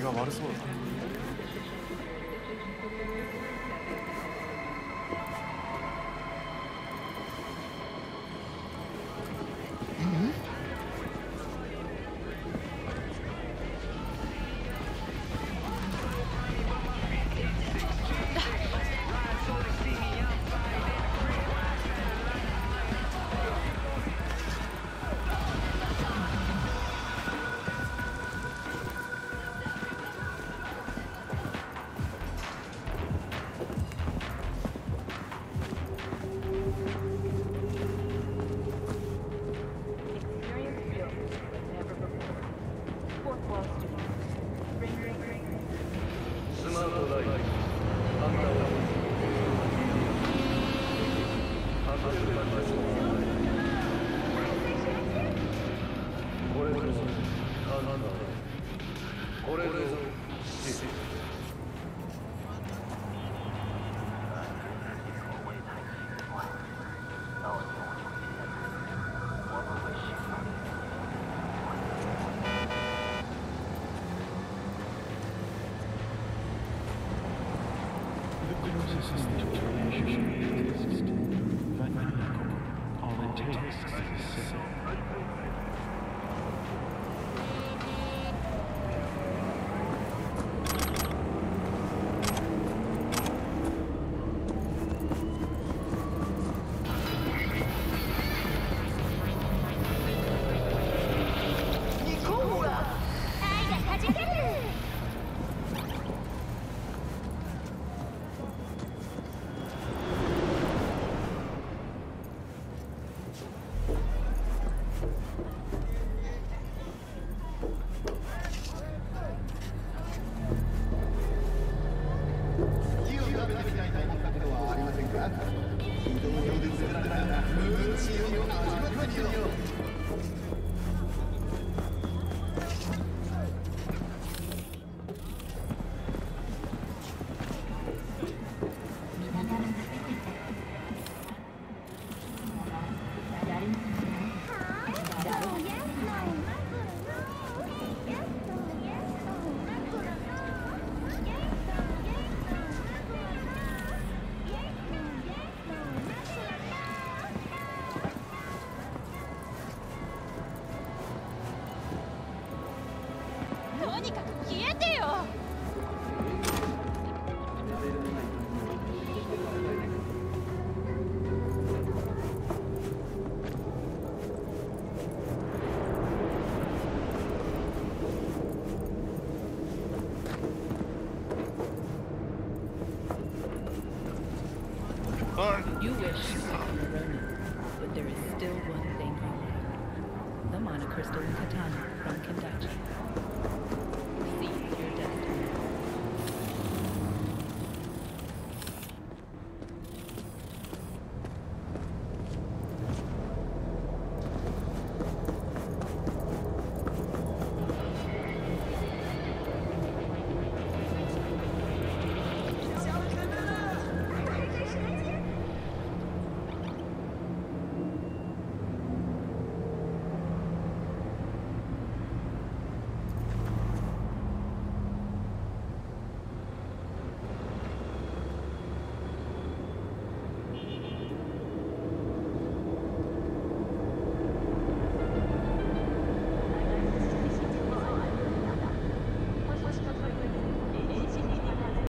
合が悪そうだな。Determination. tastes so You wish, but there is still one thing you need. The Monocrystal Katana from Kendachi.